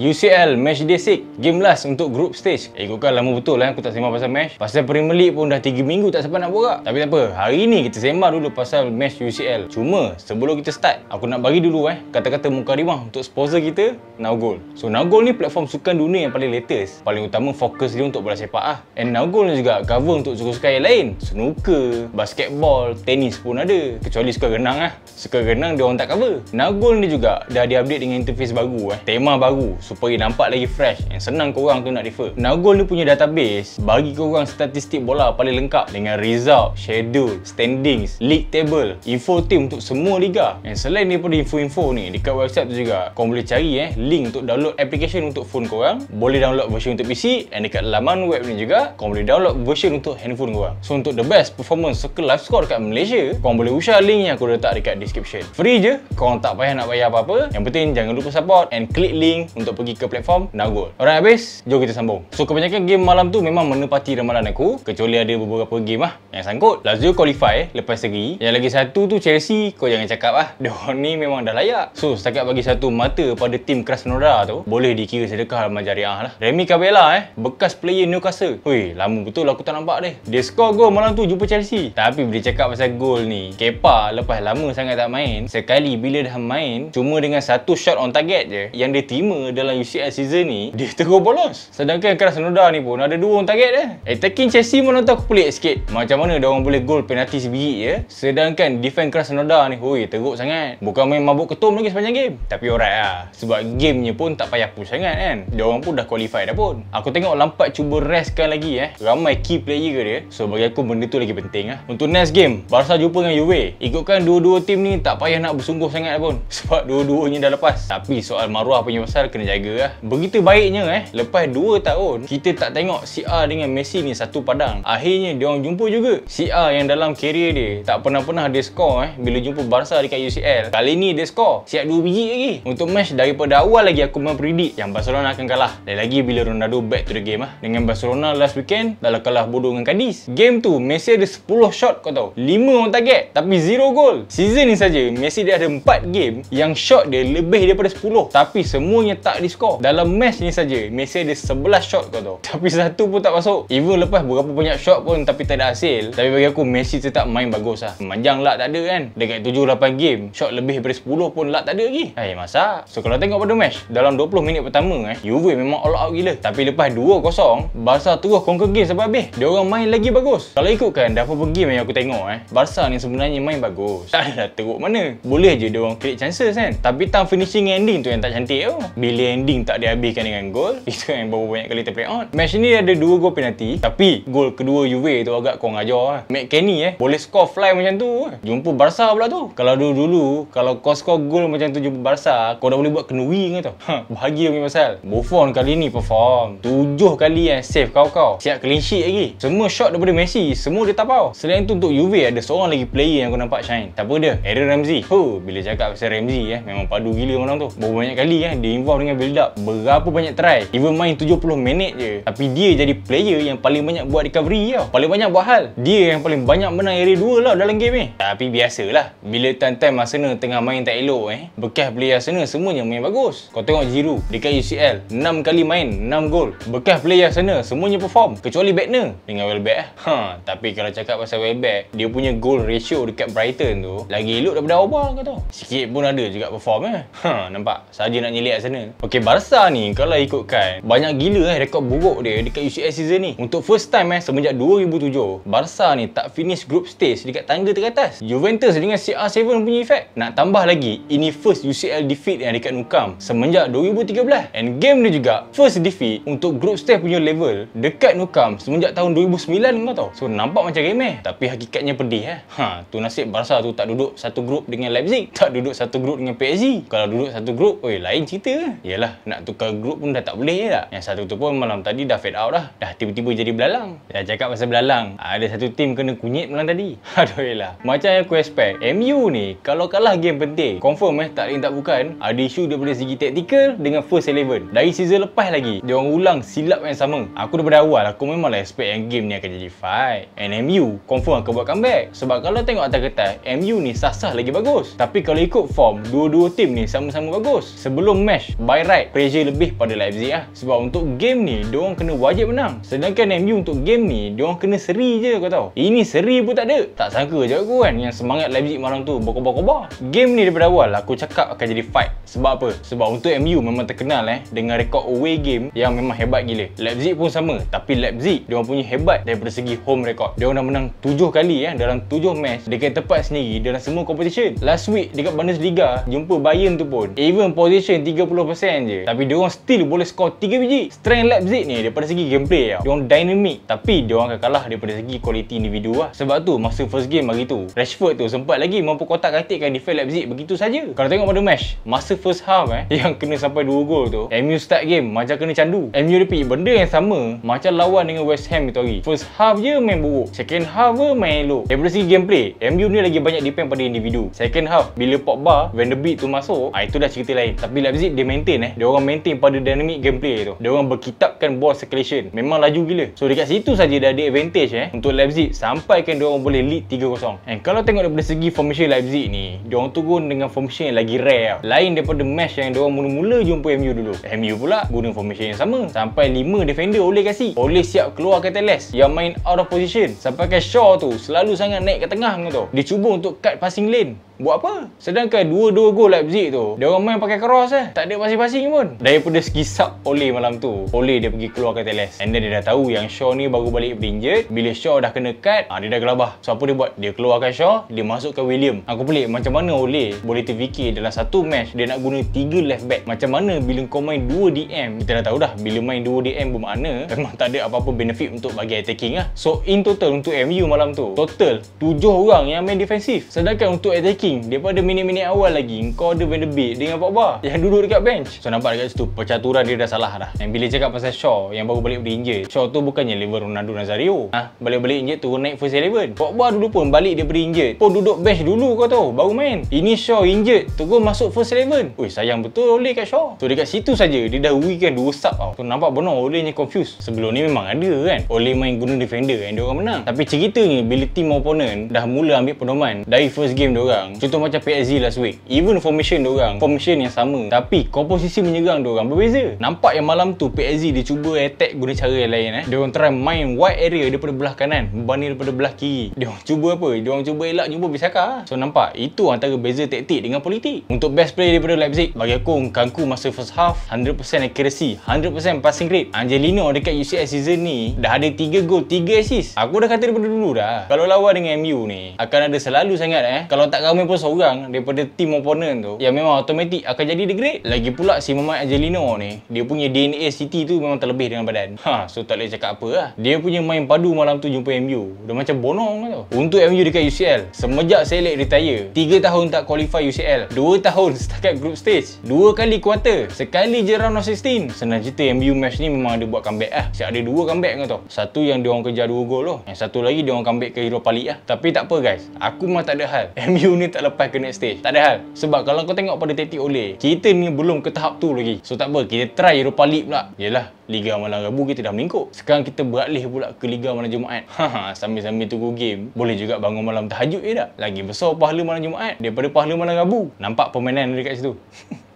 UCL Match Day 6 Game last untuk group stage. Eh ikutkan lama betul lah aku tak sembang pasal match. Pasal Premier League pun dah 3 minggu tak sempat nak borak. Tapi tak apa Hari ni kita sembang dulu pasal match UCL Cuma sebelum kita start Aku nak bagi dulu eh Kata-kata muka rimah untuk sponsor kita Now Goal So Now Goal ni platform sukan dunia yang paling latest. Paling utama fokus dia untuk bola sepak ah. And Now Goal ni juga cover untuk sukan-sukan yang lain. Snooker, basketball, tenis pun ada. Kecuali suka renang ah. Suka renang dia orang tak cover. Now Goal ni juga dah di-update dengan interface baru eh. Tema baru supaya nampak lagi fresh and senang korang tu nak refer. Nagol ni punya database bagi korang statistik bola paling lengkap dengan result, schedule, standings, league table, info team untuk semua liga. And selain daripada info-info ni, dekat website tu juga korang boleh cari eh link untuk download application untuk phone korang, boleh download version untuk PC and dekat laman web ni juga korang boleh download version untuk handphone korang. So untuk the best performance circle live score dekat Malaysia, korang boleh usah link yang aku letak dekat description. Free je, korang tak payah nak bayar apa-apa. Yang penting jangan lupa support and klik link untuk pergi ke platform Nagol. Alright habis, jom kita sambung. So kebanyakan game malam tu memang menepati ramalan aku kecuali ada beberapa game lah yang sangkut. Lazio qualify lepas segi. Yang lagi satu tu Chelsea, kau jangan cakap lah. Diorang ni memang dah layak. So setakat bagi satu mata pada tim Krasnodar tu, boleh dikira sedekah Majariah lah. Remy Cabella eh, bekas player Newcastle. Hui, lama betul aku tak nampak dia. Dia score gol malam tu jumpa Chelsea. Tapi bila cakap pasal gol ni, Kepa lepas lama sangat tak main, sekali bila dah main, cuma dengan satu shot on target je yang dia terima UCL season ni dia terus bolos. Sedangkan Krasnodar ni pun ada dua orang target dia attacking Chelsea tu aku pelik sikit. Macam mana dia orang boleh gol penalti sebiji je sedangkan defend Krasnodar ni hui teruk sangat. Bukan main mabuk ketum lagi sepanjang game. Tapi alright lah sebab gamenya pun tak payah push sangat kan? Dia orang pun dah qualify dah pun. Aku tengok Lampard cuba restkan lagi eh. Ramai key player ke dia. So bagi aku benda tu lagi penting lah untuk next game Barca jumpa dengan Juve. Ikutkan dua-dua tim ni tak payah nak bersungguh sangat pun. Sebab dua-duanya dah lepas. Tapi soal maruah punya pasal kena jaga lah. Begitu baiknya eh. Lepas 2 tahun kita tak tengok CR dengan Messi ni satu padang. Akhirnya dia orang jumpa juga CR yang dalam career dia. Tak pernah-pernah dia score eh bila jumpa Barca dekat UCL kali ni dia score siap 2 biji lagi. Untuk match daripada awal lagi aku mempredict yang Barcelona akan kalah. Dan lagi bila Ronaldo back to the game ah. Dengan Barcelona last weekend dah kalah bodoh dengan Cadiz. Game tu Messi ada 10 shot kau tahu. 5 on target tapi 0 gol season ni saja Messi dia ada 4 game yang shot dia lebih daripada 10 tapi semuanya tak di score dalam match ni saja Messi ada 11 shot kau tahu. Tapi satu pun tak masuk. Even lepas berapa banyak shot pun tapi tak ada hasil. Tapi bagi aku Messi tetap main bagus lah. Manjang lah tak ada kan. Dekat 7-8 game shot lebih daripada 10 pun lah tak ada lagi. Eh masa? So kalau tengok pada match dalam 20 minit pertama eh Juve memang all out gila. Tapi lepas 2-0 Barca terus conquer game sampai habis. Dia orang main lagi bagus. Kalau ikutkan dah apa game yang aku tengok eh Barca ni sebenarnya main bagus. Tak ada teruk mana? Boleh je dia orang create chances kan? Tapi time finishing ending tu yang tak cantik tu bila ending tak dihabiskan dengan gol itu yang baru banyak kali terplay out. Match ni ada dua gol penalti tapi gol kedua Juve tu agak kurang ajar lah. McKennie eh boleh score fly macam tu jumpa Barca pula tu. Kalau dulu-dulu kalau kau score gol macam tu jumpa Barca kau dah boleh buat kenui kan tu? Ha, bahagia punya pasal. Buffon kali ni perform. Tujuh kali yang save kau-kau. Siap clean sheet lagi. Semua shot daripada Messi semua dia tapau. Selain tu untuk Juve ada seorang lagi player yang aku nampak shine. Tak apa dia Aaron Ramsey. Huh, bila cakap pasal Ramsey eh memang padu gila orang tu. Berapa banyak kali eh dia involve dengan build up berapa banyak try. Even main 70 minit je. Tapi dia jadi player yang paling banyak buat recovery tau. Paling banyak buat hal. Dia yang paling banyak menang area 2 lah dalam game ni. Tapi biasalah bila time-time Arsenal tengah main tak elok eh bekas player Arsenal semuanya main bagus. Kau tengok Giroud dekat UCL 6 kali main 6 gol. Bekas player Arsenal semuanya perform kecuali Beckner. Dengan Welbeck eh. Ha, tapi kalau cakap pasal Welbeck dia punya goal ratio dekat Brighton tu lagi elok daripada Aubameyang kau tahu. Sikit pun ada juga perform eh. Ha, nampak? Saja nak nyelik Arsenal ok Barca ni kalau ikutkan banyak gila eh rekod buruk dia dekat UCL season ni. Untuk first time eh semenjak 2007 Barca ni tak finish group stage dekat tangga teratas. Juventus dengan CR7 punya efek nak tambah lagi ini first UCL defeat yang dekat Nou Camp semenjak 2013 and game ni juga first defeat untuk group stage punya level dekat Nou Camp semenjak tahun 2009 kau tahu. So nampak macam remeh tapi hakikatnya pedih eh. Ha tu nasib Barca tu tak duduk satu group dengan Leipzig tak duduk satu group dengan PSG kalau duduk satu group oi lain cerita Yalah nak tukar group pun dah tak boleh je tak? Yang satu tu pun malam tadi dah fade out dah. Dah tiba-tiba jadi belalang. Dah cakap pasal belalang. Ada satu tim kena kunyit malam tadi. Aduh yelah. Macam yang aku expect MU ni kalau kalah game penting confirm eh tak lain tak bukan ada isu daripada segi taktikal dengan first 11 dari season lepas lagi dia orang ulang silap yang sama. Aku daripada awal aku memanglah expect yang game ni akan jadi fight. And MU confirm akan buat comeback. Sebab kalau tengok atas kertas MU ni sah-sah lagi bagus. Tapi kalau ikut form dua-dua tim ni sama-sama bagus. Sebelum match Bayern by right pressure lebih pada Leipzig lah. Sebab untuk game ni, diorang kena wajib menang. Sedangkan MU untuk game ni, diorang kena seri je kau tahu. Ini seri pun tak ada. Tak sangka je aku kan yang semangat Leipzig malam tu berkobar-kobar. Game ni daripada awal aku cakap akan jadi fight. Sebab apa? Sebab untuk MU memang terkenal eh dengan rekod away game yang memang hebat gila. Leipzig pun sama. Tapi Leipzig, diorang punya hebat daripada segi home record. Diorang dah menang 7 kali eh dalam 7 match dekat tempat sendiri dalam semua competition. Last week dekat Bundesliga, jumpa Bayern tu pun. Even position 30% je. Tapi diorang still boleh score 3 biji. Strength Leipzig ni daripada segi gameplay tau. Diorang dynamic. Tapi diorang akan kalah daripada segi kualiti individu lah. Sebab tu masa first game hari tu, Rashford tu sempat lagi mampu kotak katikkan defense Leipzig begitu saja. Kalau tengok pada match, masa first half eh, yang kena sampai 2 gol tu, MU start game macam kena candu. MU repeat benda yang sama macam lawan dengan West Ham itu hari. First half je main buruk. Second half je main elok. Daripada segi gameplay, MU ni lagi banyak depend pada individu. Second half, bila Pogba, Van der Beek tu masuk, ah, itu dah cerita lain. Tapi Leipzig dia maintain eh. Dia orang maintain pada dynamic gameplay tu. Dia orang berkitabkan ball circulation. Memang laju gila. So dekat situ saja dah ada advantage eh untuk Leipzig sampaikan dia orang boleh lead 3-0. And kalau tengok daripada segi formation Leipzig ni, dia orang turun dengan formation yang lagi rare. Lain daripada match yang dia orang mula-mula jumpa MU dulu. MU pula guna formation yang sama. Sampai 5 defender oleh kasih. Oleh siap keluar ke Teles yang main out of position. Sampai ke Shaw tu selalu sangat naik ke tengah tahu. Dia cuba untuk cut passing lane. Buat apa? Sedangkan dua-dua gol Leipzig tu, dia orang main pakai cross eh. Tak ada passing-passing pun. Daripada segi sub malam tu, Ole dia pergi keluar ke Teles. And then dia dah tahu yang Shaw ni baru balik injured. Bila Shaw dah kena cut, ah, dia dah gelabah. So apa dia buat? Dia keluarkan Shaw, dia masukkan William. Aku pelik macam mana Ole boleh terfikir dalam satu match dia nak guna tiga left back. Macam mana bila kau main dua DM, kita dah tahu dah bila main dua DM bermakna memang tak ada apa-apa benefit untuk bagi attacking lah. So in total untuk MU malam tu, total tujuh orang yang main defensif. Sedangkan untuk attacking, daripada minit-minit awal lagi, kau ada Van de Beek dengan Pogba yang duduk dekat bench. So nampak dekat situ, percaturan dia dah salah dah. Yang bila cakap pasal Shaw yang baru balik dari injured, Shaw tu bukannya level Ronaldo Nazario. Ha? Balik-balik injured turun naik first 11. Pogba dulu pun balik daripada injured. Pun duduk bench dulu kau tahu, baru main. Ini Shaw injured, turun masuk first 11. Ui, sayang betul oleh kat Shaw. So dekat situ saja dia dah rugikan dua sub tau. So nampak benar olehnya confused. Sebelum ni memang ada kan. Oleh main guna defender yang dia orang menang. Tapi cerita ni bila team opponent dah mula ambil pedoman dari first game dia orang. Contoh macam PSG last week. Even formation dia orang, formation yang sama. Tapi komposisi menyerang dia orang berbeza. Nampak yang malam tu PSG dia cuba attack guna cara yang lain eh. Dia orang try main wide area daripada belah kanan berbanding daripada belah kiri. Dia orang cuba apa? Dia orang cuba elak jumpa Bisaka. So nampak itu antara beza taktik dengan politik. Untuk best player daripada Leipzig, bagi aku Kanku masa first half 100% accuracy, 100% passing rate. Angelino dekat UCL season ni dah ada 3 gol, 3 assist. Aku dah kata daripada dulu dah. Kalau lawan dengan MU ni akan ada selalu sangat eh. Kalau tak ramai pun seorang daripada team opponent tu yang memang automatik akan jadi degrade. Lagi pula si Muhammad Angelino ni, dia punya DNA City tu memang terlebih dengan badan. Ha, so tak boleh cakap apa lah. Dia punya main padu malam tu jumpa MU. Dia macam bonong tau. Untuk MU dekat UCL, semenjak Selek retire, 3 tahun tak qualify UCL, 2 tahun setakat group stage, 2 kali quarter, sekali je round of 16. Senang cerita MU match ni memang ada buat comeback lah. Siap ada dua comeback kau tau. Satu yang dia orang kejar 2 gol tu. Yang satu lagi dia orang comeback ke Europa League lah. Tapi tak apa guys. Aku memang tak ada hal. MU ni tak lepas ke next stage. Tak ada hal. Sebab kalau kau tengok pada taktik oleh, kita ni belum ke tahap tu lagi. So tak apa, kita try Europa League pula. Yelah, Liga Malam Rabu kita dah melingkup. Sekarang kita beralih pula ke Liga Malam Jumaat. Haha, sambil-sambil tunggu game, boleh juga bangun malam tahajud je tak? Lagi besar pahala Malam Jumaat daripada pahala Malam Rabu. Nampak permainan dekat situ.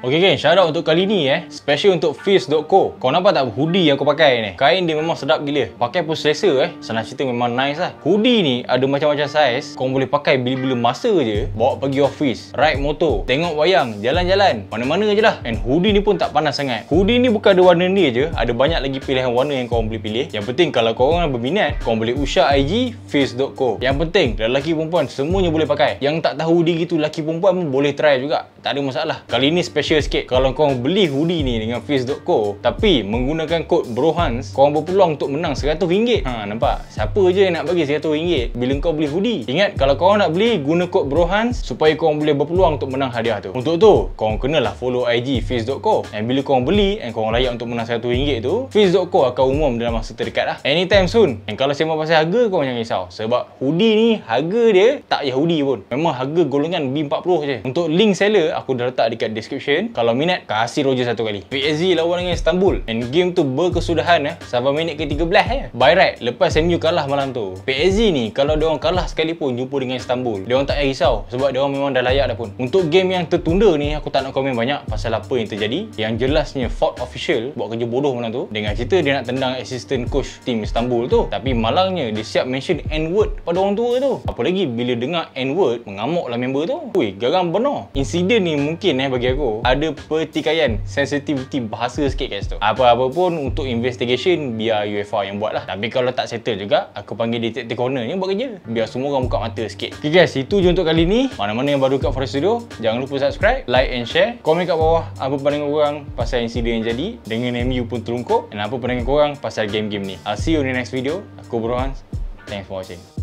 Okay geng, shout out untuk kali ni eh Special untuk Fizz.co Kau nampak tak hoodie yang kau pakai ni? Kain dia memang sedap gila. Pakai pun selesa eh. Senang cerita memang nice lah. Hoodie ni ada macam-macam saiz Kau boleh pakai bila-bila masa je Bawa pergi office Ride motor Tengok wayang Jalan-jalan. Mana-mana je lah. And hoodie ni pun tak panas sangat. Hoodie ni bukan ada warna ni je. Ada banyak lagi pilihan warna yang kau boleh pilih. Yang penting kalau kau orang berminat Kau boleh usah IG Fizz.co Yang penting lelaki perempuan semuanya boleh pakai. Yang tak tahu hoodie gitu lelaki perempuan pun boleh try juga. Tak ada masalah. Kali ni special special sikit. Kalau kau beli hoodie ni dengan Fizz.co tapi menggunakan kod BROHANS kau berpeluang untuk menang RM100 ha nampak? Siapa je yang nak bagi RM100 bila kau beli hoodie? Ingat kalau kau nak beli guna kod BROHANS supaya kau boleh berpeluang untuk menang hadiah tu. Untuk tu kau kenalah follow IG Fizz.co dan bila kau beli dan kau layak untuk menang RM100 tu Fizz.co akan umum dalam masa terdekat lah. Anytime soon. Dan kalau sembang pasal harga kau jangan risau. Sebab hoodie ni harga dia tak Yahudi pun. Memang harga golongan B40 je. Untuk link seller aku dah letak dekat description incident. Kalau minat, kasih Roger satu kali. PSG lawan dengan Istanbul. And game tu berkesudahan eh. Sampai minit ke-13 eh. By right, lepas MU kalah malam tu. PSG ni, kalau dia orang kalah sekalipun jumpa dengan Istanbul, dia orang tak payah risau. Sebab dia orang memang dah layak dah pun. Untuk game yang tertunda ni, aku tak nak komen banyak pasal apa yang terjadi. Yang jelasnya, Ford Official buat kerja bodoh malam tu. Dengan cerita dia nak tendang assistant coach tim Istanbul tu. Tapi malangnya, dia siap mention N-word pada orang tua tu. Apa lagi, bila dengar N-word, mengamuklah member tu. Ui, garang benar. Insiden ni mungkin eh bagi aku, ada pertikaian sensitivity bahasa sikit kat situ. Apa-apa pun untuk investigation biar UEFA yang buat lah. Tapi kalau tak settle juga, aku panggil detective corner ni buat kerja. Biar semua orang buka mata sikit. Okay guys, itu je untuk kali ni. Mana-mana yang baru kat Forest Studio, jangan lupa subscribe, like and share. Komen kat bawah apa pandangan korang pasal insiden yang jadi dengan MU pun terungkup dan apa pandangan korang pasal game-game ni. I'll see you in the next video. Aku Bro Hans. Thanks for watching.